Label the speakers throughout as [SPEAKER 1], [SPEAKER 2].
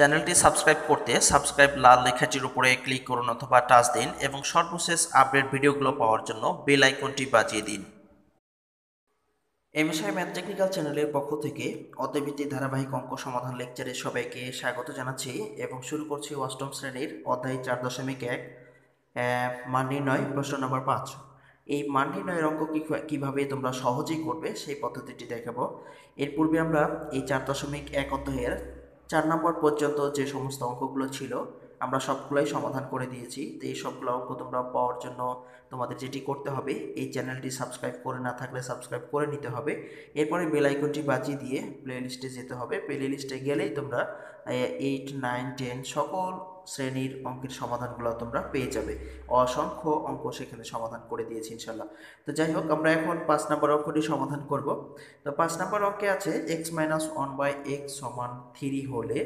[SPEAKER 1] চ্যানেলটি সাবস্ক্রাইব করতে সাবস্ক্রাইব লাল লেখাটির উপরে ক্লিক করুন অথবা টাচ দিন এবং সর্বশেষ আপডেট ভিডিওগুলো পাওয়ার জন্য বেল আইকনটি বাজিয়ে দিন। এমএসআই ম্যাথ টেকনিক্যাল চ্যানেলের পক্ষ থেকে অধ্যায়ভিত্তিক ধারাবাহিক অঙ্ক সমাধান লেকচারে সবাইকে স্বাগত জানাচ্ছি এবং শুরু করছি অষ্টম শ্রেণির অধ্যায় চার দশমিক এক মান নির্ণয়, প্রশ্ন নম্বর পাঁচ। এই মান নির্ণয়ের অঙ্ক কীভাবে তোমরা সহজেই করবে সেই পদ্ধতিটি দেখাবো। এর পূর্বে আমরা এই চার দশমিক এক অধ্যায়ের নম্বর পর্যন্ত যে সমস্ত অঙ্কগুলো ছিল, আমরা সবগুলোই সমাধান করে দিয়েছি। তো এই সবগুলো অঙ্ক তোমরা পাওয়ার জন্য তোমাদের যেটি করতে হবে, এই চ্যানেলটি সাবস্ক্রাইব করে না থাকলে সাবস্ক্রাইব করে নিতে হবে। এরপরে বেল আইকনটি বাজিয়ে দিয়ে প্লে লিস্টে যেতে হবে। প্লে লিস্টে গেলেই তোমরা এইট নাইন টেন সকল শ্রেণির অঙ্কের সমাধানগুলো তোমরা পেয়ে যাবে। অসংখ্য অঙ্ক সেখানে সমাধান করে দিয়েছি ইনশাল্লাহ তো যাই হোক, আমরা এখন পাঁচ নম্বর অঙ্কটি সমাধান করব। তো পাঁচ নম্বর অঙ্কে আছে x minus one by x সমান থ্রি হলে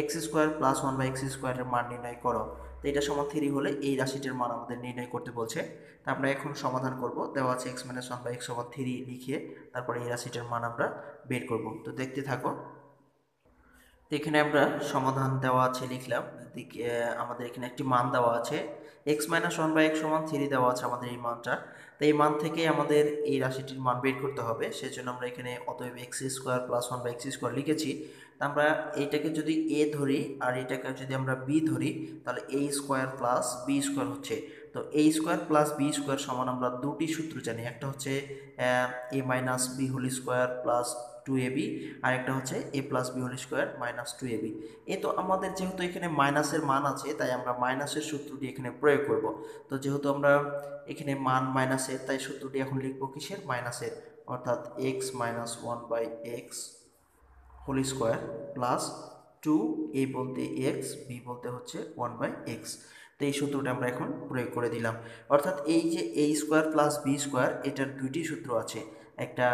[SPEAKER 1] x square plus one by x স্কোয়ারের মান নির্ণয় করো। তো এটা সমান থ্রি হলে এই রাশিটির মান আমাদের নির্ণয় করতে বলছে। তা আমরা এখন সমাধান করব। দেওয়া আছে x minus one by x সমান থ্রি লিখে তারপরে এই রাশিটির মান আমরা বের করব। তো দেখতে থাকো। তো এখানে আমরা সমাধান দেওয়া আছে লিখলাম। আমাদের এখানে একটি মান দেওয়া আছে। X minus one by x সমান থ্রি দেওয়া আছে আমাদের এই মানটা। তো এই মান থেকে আমাদের এই রাশিটির মান বের করতে হবে। সেজন্য আমরা এখানে অতএব x square plus one by x square লিখেছি। তা আমরা এইটাকে যদি এ ধরি আর এটাকে যদি আমরা বি ধরি, তাহলে a square plus b square হচ্ছে। তো a square plus b square সমান আমরা দুটি সূত্র জানি। একটা হচ্ছে, a minus b whole square plus two a b আর একটা হচ্ছে a plus b whole square minus two a b এ তো আমাদের যেহেতু এখানে মাইনাসের মান আছে, তাই আমরা মাইনাসের সূত্রটি এখানে প্রয়োগ করব। তো যেহেতু আমরা এখানে মান মাইনাসের তাই সূত্রটি এখন লিখব কিসের? মাইনাসের অর্থাৎ x minus one by x whole square plus two a বলতে এক্স বি বলতে হচ্ছে ওয়ান বাই এক্স তো এই সূত্রটা আমরা এখন প্রয়োগ করে দিলাম। অর্থাৎ এই যে a square plus b square এটার দুইটি সূত্র আছে। একটা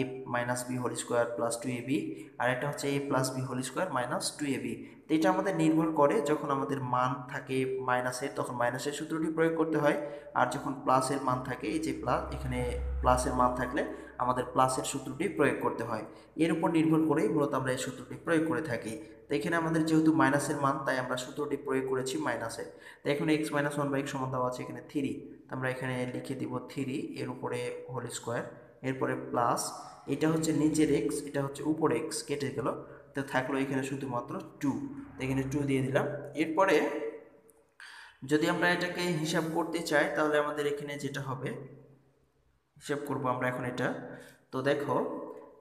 [SPEAKER 1] a minus b whole square plus two a b আর একটা হচ্ছে a plus b whole square minus two a b তো এটা আমাদের নির্ভর করে যখন আমাদের মান থাকে মাইনাসের তখন মাইনাসের সূত্রটি প্রয়োগ করতে হয়। আর যখন প্লাসের মান থাকে, এই যে প্লাস এখানে প্লাসের মান থাকলে আমাদের প্লাসের সূত্রটি প্রয়োগ করতে হয়। এর উপর নির্ভর করেই মূলত আমরা এই সূত্রটি প্রয়োগ করে থাকি। তো এখানে আমাদের যেহেতু মাইনাসের মান, তাই আমরা সূত্রটি প্রয়োগ করেছি মাইনাসে তো এখন x minus one by x সমান আছে এখানে থ্রি তো আমরা এখানে লিখে দিব থ্রি এর উপরে হোল স্কোয়ার এরপরে প্লাস এটা হচ্ছে নিচের এক্স এটা হচ্ছে উপর এক্স কেটে গেল। তো থাকল এখানে শুধুমাত্র টু এখানে টু দিয়ে দিলাম। এরপরে যদি আমরা এটাকে হিসাব করতে চাই, তাহলে আমাদের এখানে যেটা হবে, হিসাব করব আমরা এখন এটা। তো দেখো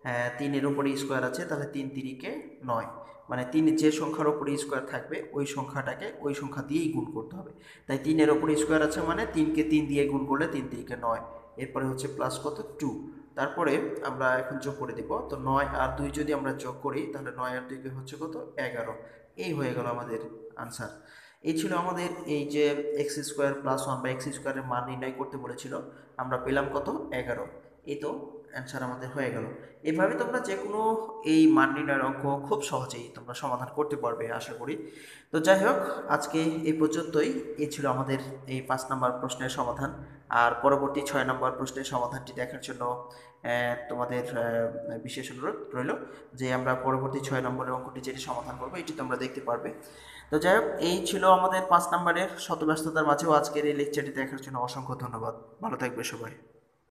[SPEAKER 1] হ্যাঁ তিনের উপরে স্কোয়ার আছে, তাহলে তিন তিরিকে নয়। মানে তিন যে সংখ্যার উপরে স্কোয়ার থাকবে, ওই সংখ্যাটাকে ওই সংখ্যা দিয়েই গুণ করতে হবে। তাই তিনের উপরে স্কোয়ার আছে মানে তিনকে তিন দিয়ে গুণ করলে তিন তিরিকে নয়। এরপরে হচ্ছে প্লাস কত? টু তারপরে আমরা এখন যোগ করে দিব। তো নয় আর দুই যদি আমরা যোগ করি, তাহলে নয় আর দুইকে হচ্ছে কত? এগারো। এই হয়ে গেল আমাদের আনসার এই ছিল আমাদের এই যে X square plus one by X স্কোয়ারের মান নির্ণয় করতে বলেছিল। আমরা পেলাম কত? এগারো। এই তো অ্যান্সার আমাদের হয়ে গেল। এভাবে তোমরা যে কোনো এই মান নির্ণয়ের অঙ্ক খুব সহজেই তোমরা সমাধান করতে পারবে, আশা করি। তো যাই হোক, আজকে এই পর্যন্তই। এই ছিল আমাদের এই পাঁচ নম্বর প্রশ্নের সমাধান। আর পরবর্তী ছয় নম্বর প্রশ্নের সমাধানটি দেখার জন্য তোমাদের বিশেষ অনুরোধ রইল যে আমরা পরবর্তী ছয় নম্বরের অঙ্কটি যেটি সমাধান করব, এটি তোমরা দেখতে পারবে। তো যাই হোক, এই ছিল আমাদের পাঁচ নম্বরের শতব্যস্ততার মাঝেও আজকের এই লেকচারটি দেখার জন্য অসংখ্য ধন্যবাদ। ভালো থাকবে সবাই।